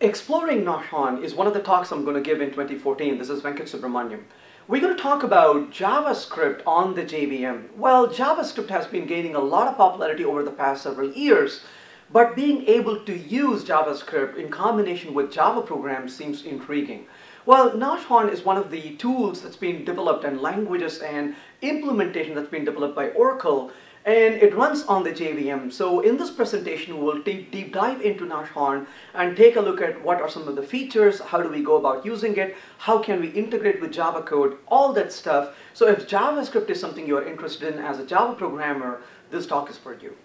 Exploring Nashorn is one of the talks I'm going to give in 2014. This is Venkat Subramaniam. We're going to talk about JavaScript on the JVM. Well, JavaScript has been gaining a lot of popularity over the past several years, but being able to use JavaScript in combination with Java programs seems intriguing. Well, Nashorn is one of the tools that's been developed and languages and implementation that's been developed by Oracle and it runs on the JVM. So in this presentation, we'll deep, deep dive into Nashorn and take a look at what are some of the features, how do we go about using it, how can we integrate with Java code, all that stuff. So if JavaScript is something you're interested in as a Java programmer, this talk is for you.